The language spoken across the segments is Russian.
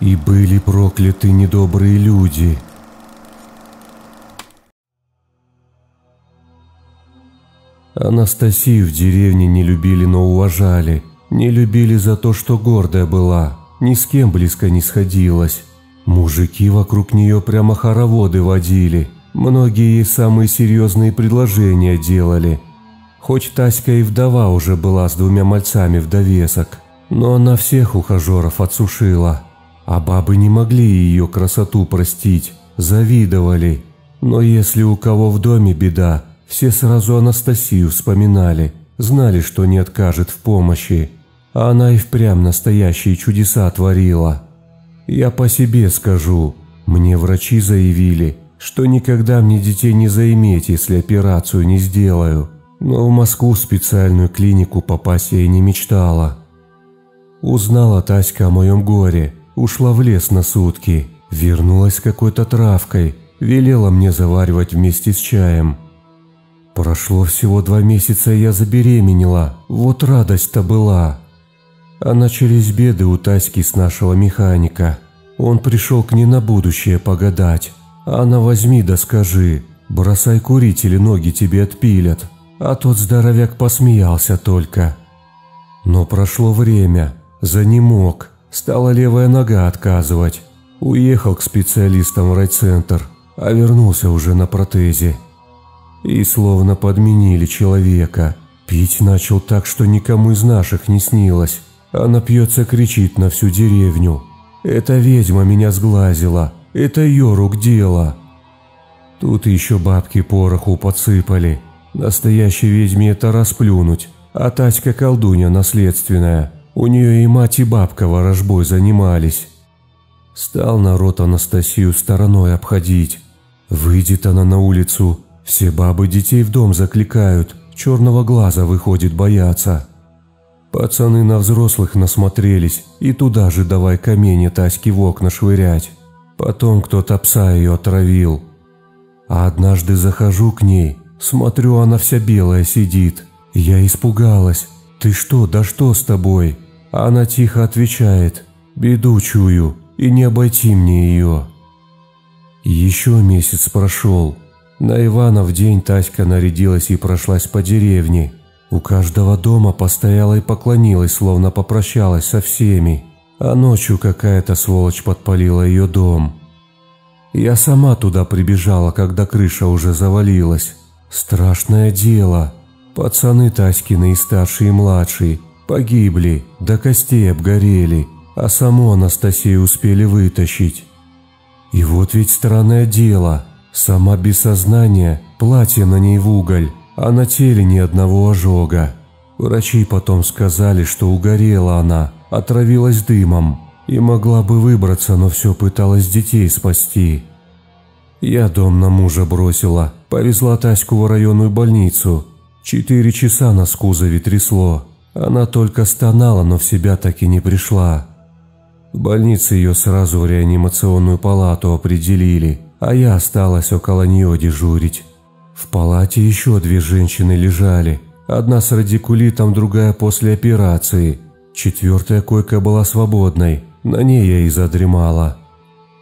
И были прокляты недобрые люди. Анастасию в деревне не любили, но уважали. Не любили за то, что гордая была, ни с кем близко не сходилась. Мужики вокруг нее прямо хороводы водили. Многие ей самые серьезные предложения делали. Хоть Таська и вдова уже была с двумя мальцами в довесок, но она всех ухажеров отсушила. А бабы не могли ее красоту простить, завидовали. Но если у кого в доме беда, все сразу Анастасию вспоминали, знали, что не откажет в помощи. А она и впрямь настоящие чудеса творила. Я по себе скажу, мне врачи заявили, что никогда мне детей не заиметь, если операцию не сделаю. Но в Москву специальную клинику попасть я и не мечтала. Узнала Таська о моем горе, ушла в лес на сутки, вернулась какой-то травкой, велела мне заваривать вместе с чаем. Прошло всего два месяца, и я забеременела, вот радость-то была. А начались беды у Таськи с нашего механика. Он пришел к ней на будущее погадать. Она возьми да скажи, бросай курить или ноги тебе отпилят. А тот здоровяк посмеялся только. Но прошло время, за занемог, стала левая нога отказывать. Уехал к специалистам в райцентр, а вернулся уже на протезе. И словно подменили человека. Пить начал так, что никому из наших не снилось. А напьется, кричит на всю деревню. «Эта ведьма меня сглазила, это ее рук дело». Тут еще бабки пороху подсыпали. Настоящей ведьме это расплюнуть, а Таська колдунья наследственная. У нее и мать, и бабка ворожбой занимались. Стал народ Анастасию стороной обходить. Выйдет она на улицу, все бабы детей в дом закликают, черного глаза выходит бояться. Пацаны на взрослых насмотрелись, и туда же давай камни Таськи в окна швырять. Потом кто-то пса ее отравил. А однажды захожу к ней, смотрю, она вся белая сидит. Я испугалась. «Ты что, да что с тобой?» Она тихо отвечает. «Беду чую, и не обойти мне ее». Еще месяц прошел. На Ивана в день Таська нарядилась и прошлась по деревне. У каждого дома постояла и поклонилась, словно попрощалась со всеми. А ночью какая-то сволочь подпалила ее дом. Я сама туда прибежала, когда крыша уже завалилась. Страшное дело. Пацаны Таськины и старший и младший погибли, до костей обгорели, а саму Анастасию успели вытащить. И вот ведь странное дело. Сама без сознания, платье на ней в уголь, а на теле ни одного ожога. Врачи потом сказали, что угорела она, отравилась дымом и могла бы выбраться, но все пыталась детей спасти. Я дом на мужа бросила, повезла Таську в районную больницу. Четыре часа нас в кузове трясло. Она только стонала, но в себя так и не пришла. В больнице ее сразу в реанимационную палату определили, а я осталась около нее дежурить. В палате еще две женщины лежали. Одна с радикулитом, другая после операции. Четвертая койка была свободной. На ней я и задремала.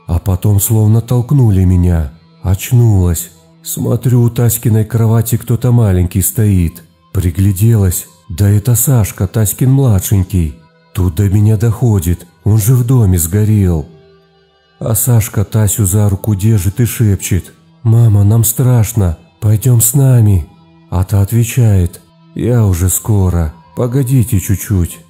А потом словно толкнули меня. Очнулась. Смотрю, у Таськиной кровати кто-то маленький стоит. Пригляделась. Да это Сашка, Таськин младшенький. Тут до меня доходит. Он же в доме сгорел. А Сашка Тасю за руку держит и шепчет. «Мама, нам страшно. «Пойдем с нами». А та отвечает, «Я уже скоро, погодите чуть-чуть».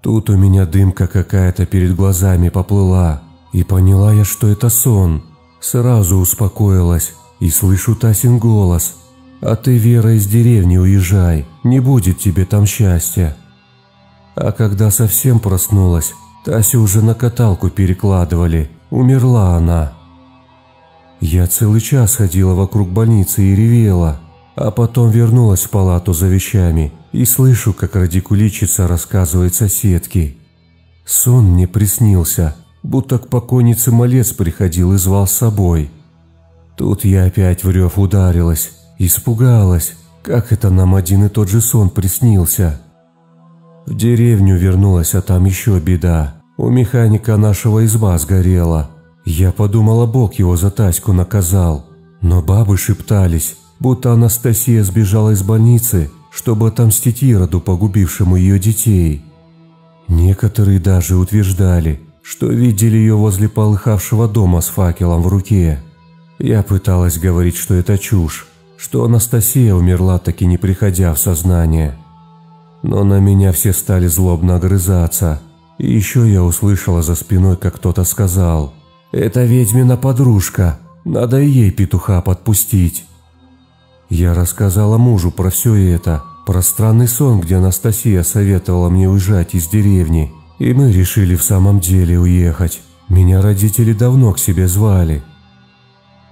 Тут у меня дымка какая-то перед глазами поплыла, и поняла я, что это сон. Сразу успокоилась и слышу Тасин голос. «А ты, Вера, из деревни уезжай, не будет тебе там счастья». А когда совсем проснулась, Тасю уже на каталку перекладывали, умерла она. Я целый час ходила вокруг больницы и ревела, а потом вернулась в палату за вещами и слышу, как радикуличица рассказывает соседке. Сон мне приснился, будто к покойнице малец приходил и звал с собой. Тут я опять в рев ударилась, испугалась, как это нам один и тот же сон приснился. В деревню вернулась, а там еще беда. У механика нашего изба сгорела. Я подумала, Бог его за Таську наказал. Но бабы шептались, будто Анастасия сбежала из больницы, чтобы отомстить Ироду, погубившему ее детей. Некоторые даже утверждали, что видели ее возле полыхавшего дома с факелом в руке. Я пыталась говорить, что это чушь, что Анастасия умерла, таки не приходя в сознание. Но на меня все стали злобно огрызаться. И еще я услышала за спиной, как кто-то сказал «Это ведьмина подружка, надо ей петуха подпустить». Я рассказала мужу про все это, про странный сон, где Анастасия советовала мне уезжать из деревни, и мы решили в самом деле уехать. Меня родители давно к себе звали.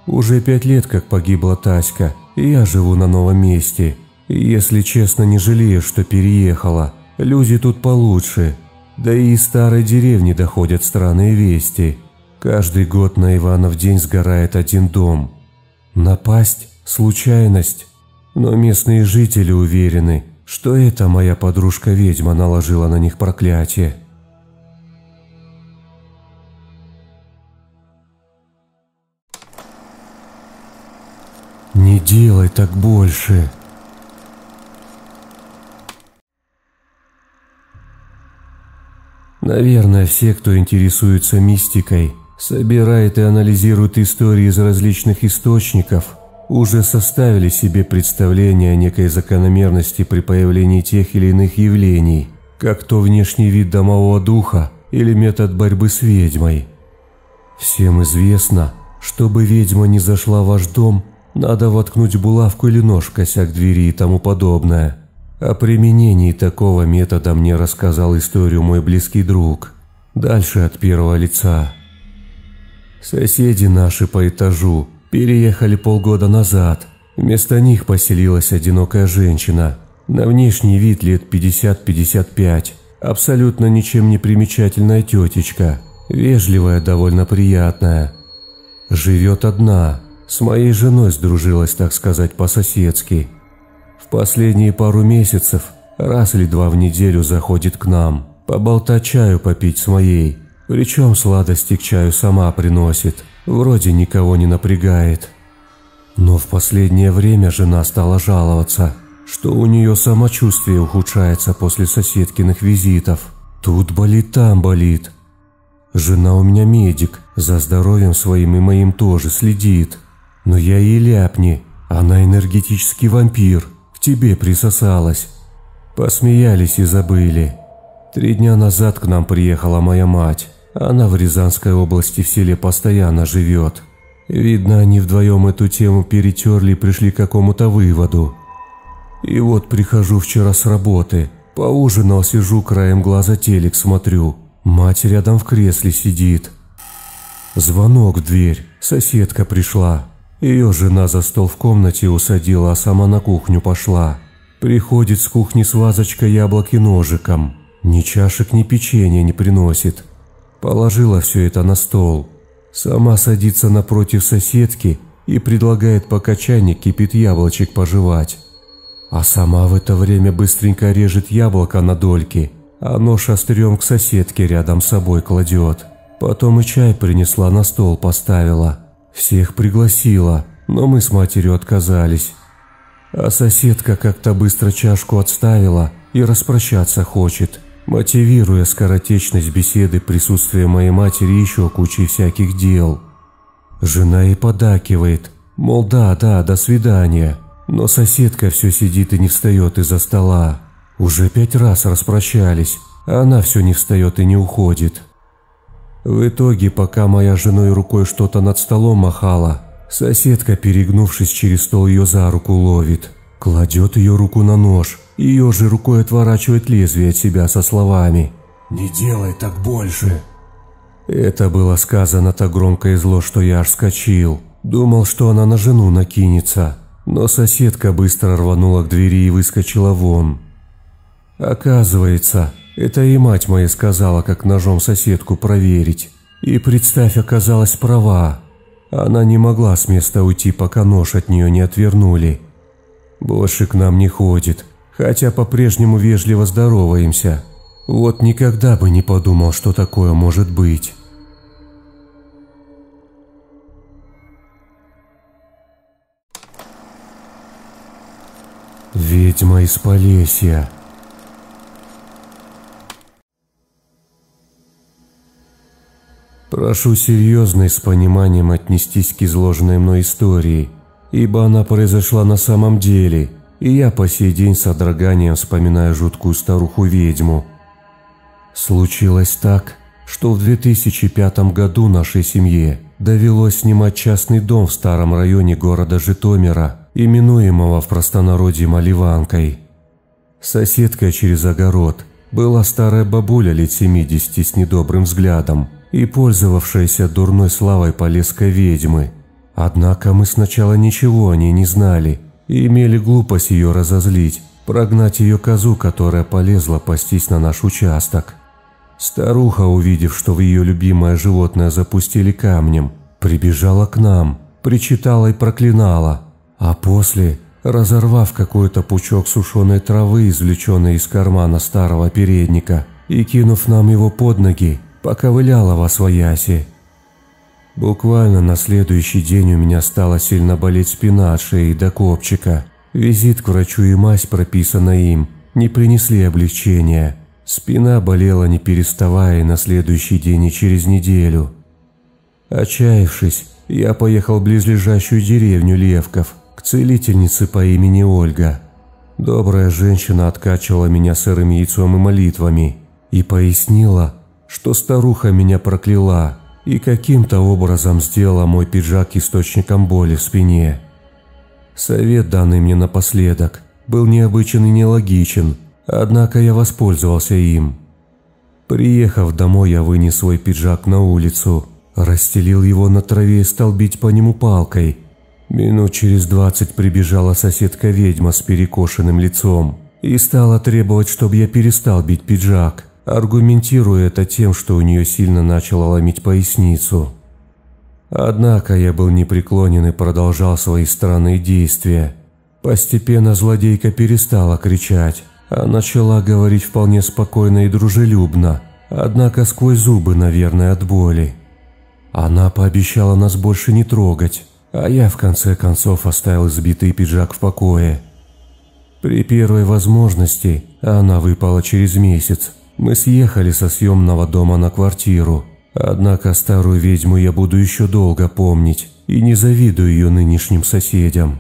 Уже пять лет, как погибла Таська, я живу на новом месте. Если честно, не жалею, что переехала. Люди тут получше. Да и из старой деревни доходят странные вести. Каждый год на Иванов день сгорает один дом. Напасть случайность. Но местные жители уверены, что это моя подружка-ведьма наложила на них проклятие. Делай так больше!» Наверное, все, кто интересуется мистикой, собирает и анализирует истории из различных источников – уже составили себе представление о некой закономерности при появлении тех или иных явлений, как то внешний вид домового духа или метод борьбы с ведьмой. Всем известно, чтобы ведьма не зашла в ваш дом, надо воткнуть булавку или нож в косяк двери и тому подобное. О применении такого метода мне рассказал историю мой близкий друг. Дальше от первого лица. Соседи наши по этажу Переехали полгода назад. Вместо них поселилась одинокая женщина. На внешний вид лет 50-55. Абсолютно ничем не примечательная тетечка. Вежливая, довольно приятная. Живет одна. С моей женой сдружилась, так сказать, по-соседски. В последние пару месяцев раз или два в неделю заходит к нам. Поболтать чаю попить с моей. Причем сладости к чаю сама приносит. Вроде никого не напрягает. Но в последнее время жена стала жаловаться, что у нее самочувствие ухудшается после соседкиных визитов. Тут болит, там болит. Жена у меня медик, за здоровьем своим и моим тоже следит. Но я ей ляпни, она энергетический вампир, к тебе присосалась. Посмеялись и забыли. Три дня назад к нам приехала моя мать. Она в Рязанской области в селе постоянно живет. Видно, они вдвоем эту тему перетерли и пришли к какому-то выводу. И вот прихожу вчера с работы, поужинал, сижу краем глаза телек смотрю. Мать рядом в кресле сидит. Звонок в дверь, соседка пришла. Ее жена за стол в комнате усадила, а сама на кухню пошла. Приходит с кухни с вазочкой яблок и ножиком. Ни чашек, ни печенья не приносит. Положила все это на стол. Сама садится напротив соседки и предлагает пока чайник кипит яблочек пожевать. А сама в это время быстренько режет яблоко на дольки, а нож острем к соседке рядом с собой кладет. Потом и чай принесла на стол поставила. Всех пригласила, но мы с матерью отказались. А соседка как-то быстро чашку отставила и распрощаться хочет – мотивируя скоротечность беседы присутствие моей матери еще кучей всяких дел. Жена и подакивает, мол, да, да, до свидания, но соседка все сидит и не встает из-за стола. Уже пять раз распрощались, а она все не встает и не уходит. В итоге, пока моя женой рукой что-то над столом махала, соседка, перегнувшись через стол, ее за руку ловит, кладет ее руку на нож – ее же рукой отворачивает лезвие от себя со словами «Не делай так больше». Это было сказано так громко и зло, что я аж скочил. Думал, что она на жену накинется, но соседка быстро рванула к двери и выскочила вон. Оказывается, это и мать моя сказала, как ножом соседку проверить. И представь, оказалась права. Она не могла с места уйти, пока нож от нее не отвернули. Больше к нам не ходит, хотя по-прежнему вежливо здороваемся. Вот никогда бы не подумал, что такое может быть. Ведьма из Полесья. Прошу серьезно и с пониманием отнестись к изложенной мной истории, ибо она произошла на самом деле, и я по сей день с содроганием вспоминаю жуткую старуху-ведьму. Случилось так, что в 2005 году нашей семье довелось снимать частный дом в старом районе города Житомира, именуемого в простонародье Маливанкой. Соседка через огород была старая бабуля лет 70 с недобрым взглядом, и пользовавшаяся дурной славой полесской ведьмы. Однако мы сначала ничего о ней не знали и имели глупость ее разозлить, прогнать ее козу, которая полезла пастись на наш участок. Старуха, увидев, что в ее любимое животное запустили камнем, прибежала к нам, причитала и проклинала, а после, разорвав какой-то пучок сушеной травы, извлеченной из кармана старого передника, и кинув нам его под ноги, поковыляла во свояси. Буквально на следующий день у меня стала сильно болеть спина от шеи до копчика. Визит к врачу и мазь, прописанная им, не принесли облегчения. Спина болела не переставая на следующий день и через неделю. Отчаявшись, я поехал в близлежащую деревню Левков к целительнице по имени Ольга. Добрая женщина откачивала меня сырым яйцом и молитвами и пояснила, что старуха меня прокляла и каким-то образом сделала мой пиджак источником боли в спине. Совет, данный мне напоследок, был необычен и нелогичен, однако я воспользовался им. Приехав домой, я вынес свой пиджак на улицу, расстелил его на траве и стал бить по нему палкой. Минут через двадцать прибежала соседка-ведьма с перекошенным лицом и стала требовать, чтобы я перестал бить пиджак аргументируя это тем, что у нее сильно начало ломить поясницу. Однако я был непреклонен и продолжал свои странные действия. Постепенно злодейка перестала кричать, а начала говорить вполне спокойно и дружелюбно, однако сквозь зубы, наверное, от боли. Она пообещала нас больше не трогать, а я в конце концов оставил избитый пиджак в покое. При первой возможности, она выпала через месяц, мы съехали со съемного дома на квартиру, однако старую ведьму я буду еще долго помнить и не завидую ее нынешним соседям.